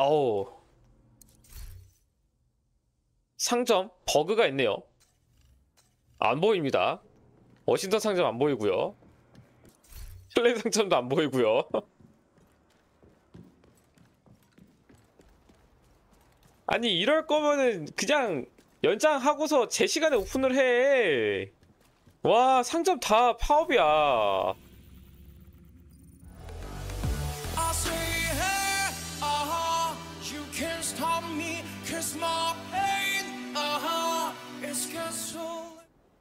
어우. 상점 버그가 있네요. 안 보입니다. 워싱턴 상점 안 보이고요. 플레이 상점도 안 보이고요. 아니 이럴 거면은 그냥 연장하고서 제 시간에 오픈을 해. 와 상점 다 파업이야.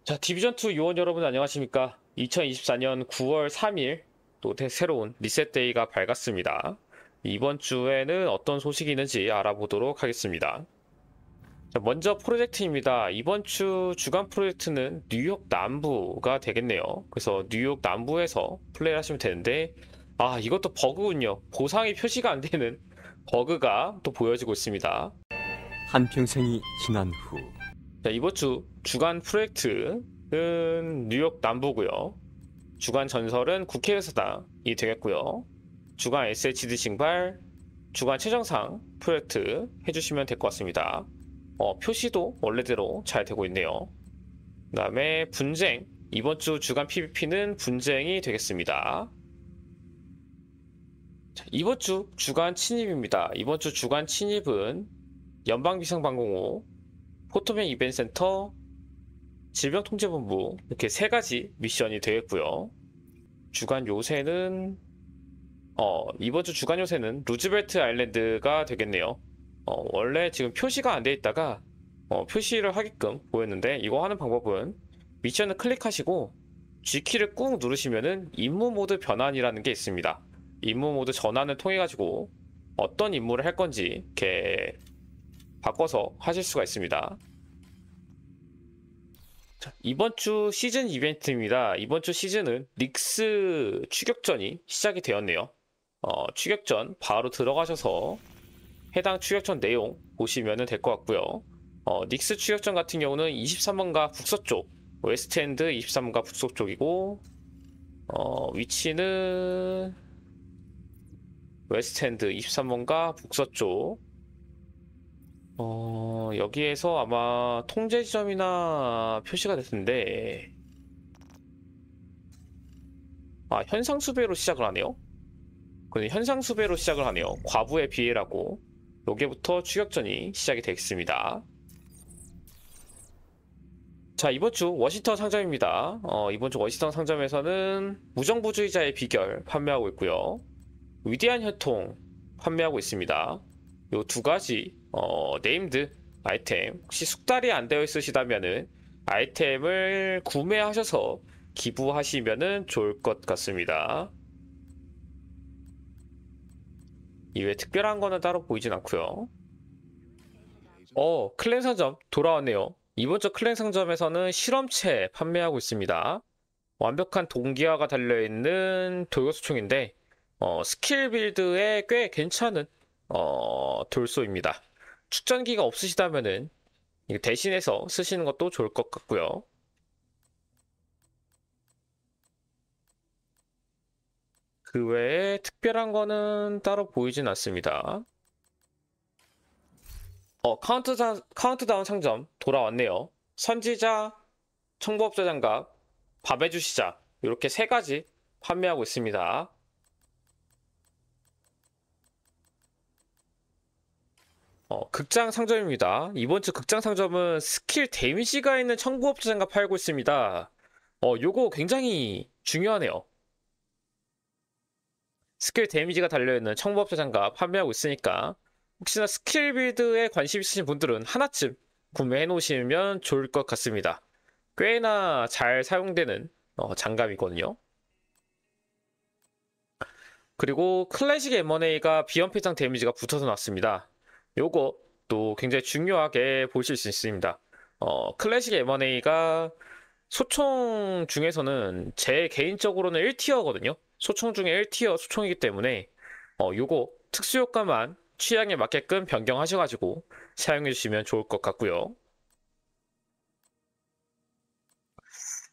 자, 디비전2 요원 여러분 안녕하십니까? 2024년 9월 3일 또 대- 새로운 reset day가 밝았습니다. 이번 주에는 어떤 소식이 있는지 알아보도록 하겠습니다. 자, 먼저 프로젝트입니다. 이번 주 주간 프로젝트는 뉴욕 남부가 되겠네요. 그래서 뉴욕 남부에서 플레이를 하시면 되는데, 아, 이것도 버그군요. 보상이 표시가 안 되는 버그가 또 보여지고 있습니다. 한평생이 지난 후 자, 이번 주 주간 프로젝트는 뉴욕 남부고요. 주간 전설은 국회의사당이 되겠고요. 주간 SHD 징발, 주간 최정상 프로젝트 해주시면 될 것 같습니다. 어, 표시도 원래대로 잘 되고 있네요. 그 다음에 분쟁, 이번 주 주간 PVP는 분쟁이 되겠습니다. 자, 이번 주 주간 침입입니다. 이번 주 주간 침입은 연방비상방공호, 포토맨 이벤센터, 질병통제본부 이렇게 세 가지 미션이 되겠고요. 주간 요새는 어, 이번 주 주간 요새는 루즈벨트 아일랜드가 되겠네요. 어, 원래 지금 표시가 안 돼 있다가 어, 표시를 하게끔 보였는데 이거 하는 방법은 미션을 클릭하시고 G키를 꾹 누르시면은 임무 모드 변환이라는 게 있습니다. 임무 모드 전환을 통해 가지고 어떤 임무를 할 건지 이렇게 바꿔서 하실 수가 있습니다. 자, 이번 주 시즌 이벤트입니다. 이번 주 시즌은 닉스 추격전이 시작이 되었네요. 어, 추격전 바로 들어가셔서 해당 추격전 내용 보시면 될 것 같고요. 어, 닉스 추격전 같은 경우는 23번가 북서쪽, 웨스트엔드 23번가 북서쪽이고 어, 위치는 웨스트엔드 23번가 북서쪽 어, 여기에서 아마 통제 지점이나 표시가 됐는데, 아, 현상 수배로 시작을 하네요? 근데 현상 수배로 시작을 하네요. 과부의 비애라고. 여기부터 추격전이 시작이 되겠습니다. 자, 이번 주 워싱턴 상점입니다. 어, 이번 주 워싱턴 상점에서는 무정부주의자의 비결 판매하고 있고요. 위대한 혈통 판매하고 있습니다. 요 두 가지 어, named 아이템 혹시 숙달이 안 되어 있으시다면은 아이템을 구매하셔서 기부하시면은 좋을 것 같습니다. 이외에 특별한 거는 따로 보이진 않고요. 어, 클랜 상점 돌아왔네요. 이번 주 클랜 상점에서는 실험체 판매하고 있습니다. 완벽한 동기화가 달려있는 돌격수총인데 어, 스킬 빌드에 꽤 괜찮은 어, 돌소입니다. 축전기가 없으시다면은 대신해서 쓰시는 것도 좋을 것 같고요. 그 외에 특별한 거는 따로 보이진 않습니다. 어, 카운트다운, 카운트다운 상점 돌아왔네요. 선지자, 청부업자 장갑, 밥해 주시자 이렇게 세 가지 판매하고 있습니다. 어, 극장 상점입니다. 이번 주 극장 상점은 스킬 데미지가 있는 청부업자 장갑 팔고 있습니다. 어, 요거 굉장히 중요하네요. 스킬 데미지가 달려있는 청부업자 장갑 판매하고 있으니까 혹시나 skill build에 관심 있으신 분들은 하나쯤 구매해 놓으시면 좋을 것 같습니다. 꽤나 잘 사용되는 어, 장갑이거든요. 그리고 클래식 M1A가 비엄폐 대상 데미지가 붙어서 나왔습니다. 또 굉장히 중요하게 보실 수 있습니다. 어, 클래식 M1A가 소총 중에서는 제 개인적으로는 1 tier거든요. 소총 중에 1 tier 소총이기 때문에 어, 요거 특수 효과만 취향에 맞게끔 변경하셔가지고 사용해 주시면 좋을 것 같고요.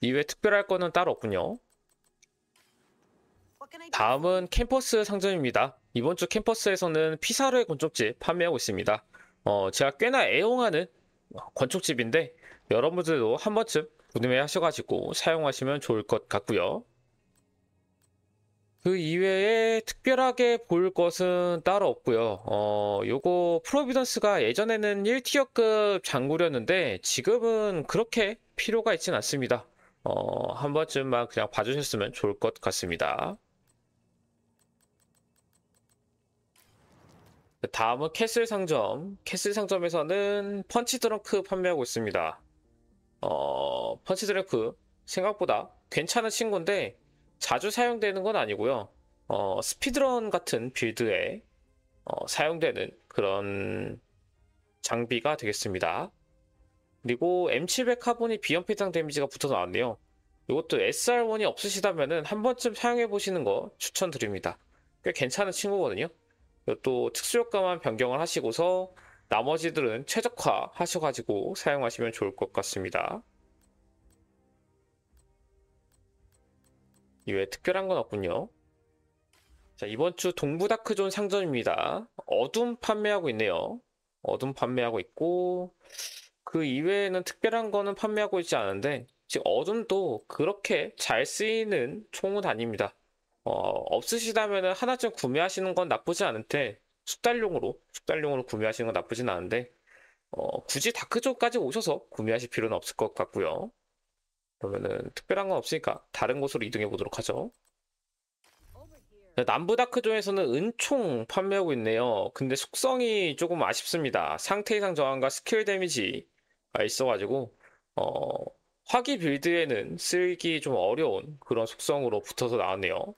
이외 특별할 거는 따로 없군요. 다음은 캠퍼스 상점입니다. 이번 주 캠퍼스에서는 피사르의 권총집 판매하고 있습니다. 어, 제가 꽤나 애용하는 권총집인데 여러분들도 한 번쯤 구매하셔가지고 사용하시면 좋을 것 같고요. 그 이외에 특별하게 볼 것은 따로 없고요. 어, 요거 프로비던스가 예전에는 1 tier급 장구였는데 지금은 그렇게 필요가 있진 않습니다. 어, 한 번쯤만 그냥 봐주셨으면 좋을 것 같습니다. 다음은 캐슬 상점. 캐슬 상점에서는 펀치 드렁크 판매하고 있습니다. 어, 펀치 드렁크 생각보다 괜찮은 친구인데 자주 사용되는 건 아니고요. 어, speedrun 같은 build에 어, 사용되는 그런 장비가 되겠습니다. 그리고 M700 카본이 비연필당 데미지가 붙어서 나왔네요. 이것도 SR1이 없으시다면 한 번쯤 사용해 보시는 거 추천드립니다. 꽤 괜찮은 친구거든요. 이것도 특수효과만 변경을 하시고서 나머지들은 최적화 하셔가지고 사용하시면 좋을 것 같습니다. 이외에 특별한 건 없군요. 자, 이번 주 동부 다크존 상점입니다. 어둠 판매하고 있네요. 어둠 판매하고 있고, 그 이외에는 특별한 거는 판매하고 있지 않은데, 지금 어둠도 그렇게 잘 쓰이는 총은 아닙니다. 어, 없으시다면 하나쯤 구매하시는 건 나쁘지 않은데, 숙달용으로, 숙달용으로 구매하시는 건 나쁘진 않은데, 어, 굳이 다크존까지 오셔서 구매하실 필요는 없을 것 같고요. 그러면은 특별한 건 없으니까 다른 곳으로 이동해 보도록 하죠. 네, 남부 다크존에서는 은총 판매하고 있네요. 근데 속성이 조금 아쉽습니다. 상태 이상 저항과 스킬 데미지가 있어가지고 어, 화기 빌드에는 쓰기 좀 어려운 그런 속성으로 붙어서 나왔네요.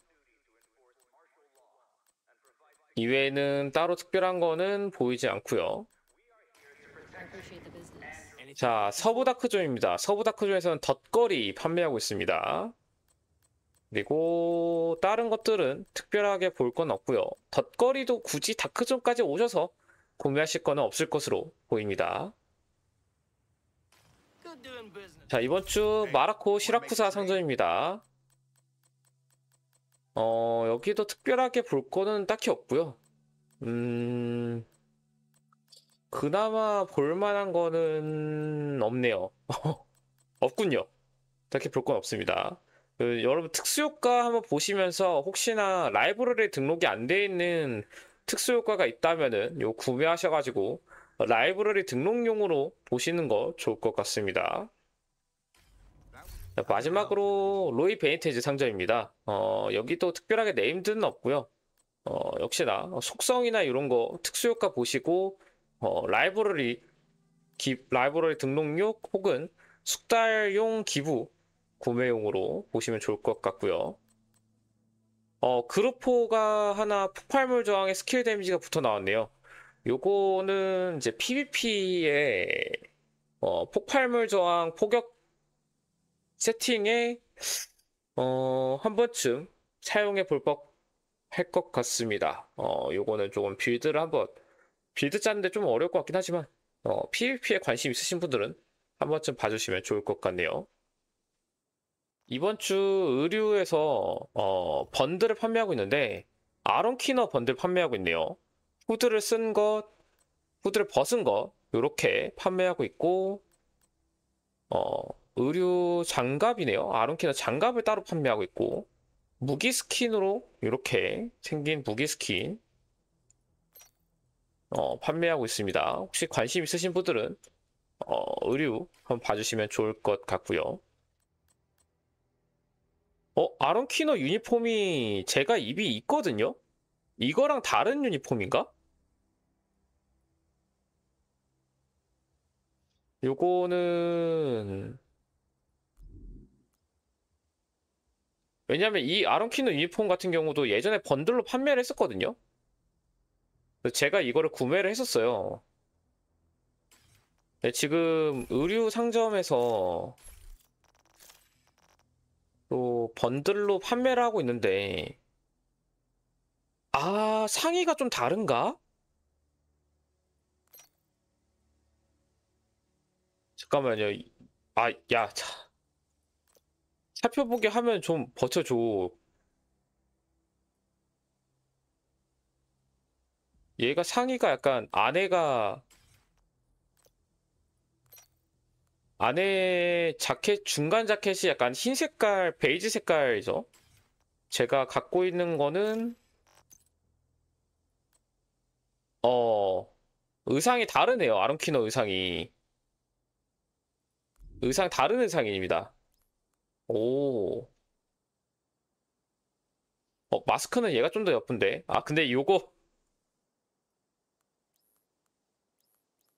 이외에는 따로 특별한 거는 보이지 않고요. 자, 서부 다크존입니다. 서부 다크존에서는 덧거리 판매하고 있습니다. 그리고 다른 것들은 특별하게 볼 건 없고요. 덧거리도 굳이 다크존까지 오셔서 구매하실 거는 없을 것으로 보입니다. 자, 이번 주 마라코 시라쿠사 상점입니다. 어, 여기도 특별하게 볼 거는 딱히 없고요. 음, 그나마 볼 만한 거는 없네요. 없군요. 딱히 볼 건 없습니다. 그, 여러분 특수효과 한번 보시면서 혹시나 라이브러리에 등록이 안 돼 있는 특수효과가 있다면은 요 구매하셔가지고 라이브러리 등록용으로 보시는 거 좋을 것 같습니다. 자, 마지막으로 로이 베니테즈 상점입니다. 어, 여기도 특별하게 named는 없고요. 어, 역시나 속성이나 이런 거 특수효과 보시고 어, 라이브러리 기, 라이브러리 등록용 혹은 숙달용 기부 구매용으로 보시면 좋을 것 같고요. 어, 그루포가 하나 폭발물 저항의 스킬 데미지가 붙어 나왔네요. 요거는 이제 PVP에 어, 폭발물 저항 포격 세팅에 어, 한 번쯤 사용해 볼 법 할 것 같습니다. 어, 요거는 조금 build를 한번 build 짜는데 좀 어려울 것 같긴 하지만 어, PVP에 관심 있으신 분들은 한 번쯤 봐주시면 좋을 것 같네요. 이번 주 의류에서 어, bundle을 판매하고 있는데 아론 키너 번들 판매하고 있네요. 후드를 쓴 것, 후드를 벗은 것 이렇게 판매하고 있고 어, 의류 장갑이네요. 아론 키너 장갑을 따로 판매하고 있고 무기 skin으로 이렇게 생긴 무기 스킨 어, 판매하고 있습니다. 혹시 관심 있으신 분들은 어, 의류 한번 봐주시면 좋을 것 같고요. 어, 아론 키너 유니폼이 제가 이미 있거든요? 이거랑 다른 유니폼인가? 요거는 왜냐면 이 아론 키너 유니폼 같은 경우도 예전에 번들로 판매를 했었거든요. 제가 이거를 구매를 했었어요. 네, 지금 의류 상점에서 또 번들로 판매를 하고 있는데 아, 상의가 좀 다른가? 잠깐만요. 이- 아, 야, 차. 살펴보게 하면 좀 버텨줘. 얘가 상의가 약간 안에가 안에 자켓 중간 자켓이 약간 흰 색깔 베이지 색깔이죠. 제가 갖고 있는 거는 어 의상이 다르네요. 아론키너 의상이 의상 다른 의상입니다. 오. 어, 마스크는 얘가 좀 더 예쁜데. 아, 근데 요거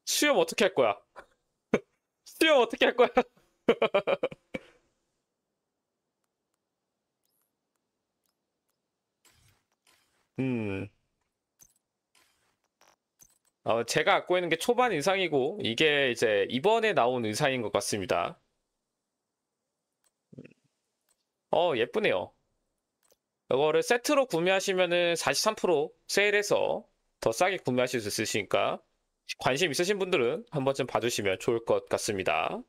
수염 어떻게 할 거야? 수염 어떻게 할 거야? 음. 어, 제가 갖고 있는 게 초반 의상이고, 이게 이제 이번에 나온 의상인 것 같습니다. 어, 예쁘네요. 이거를 세트로 구매하시면은 43% 세일해서 더 싸게 구매하실 수 있으시니까 관심 있으신 분들은 한 번쯤 봐주시면 좋을 것 같습니다.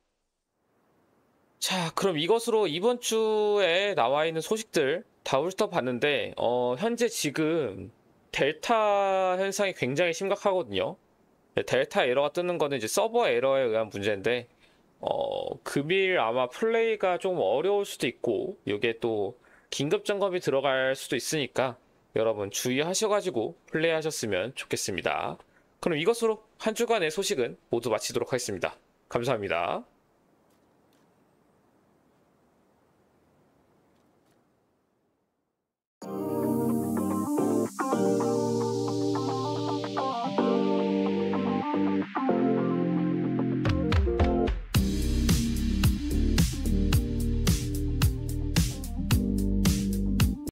자, 그럼 이것으로 이번 주에 나와 있는 소식들 다 훑어봤는데, 어, 현재 지금 델타 현상이 굉장히 심각하거든요. 네, 델타 에러가 뜨는 거는 이제 서버 에러에 의한 문제인데, 어, 금일 아마 플레이가 좀 어려울 수도 있고, 이게 또 긴급 점검이 들어갈 수도 있으니까, 여러분 주의하셔가지고 플레이하셨으면 좋겠습니다. 그럼 이것으로 한 주간의 소식은 모두 마치도록 하겠습니다. 감사합니다.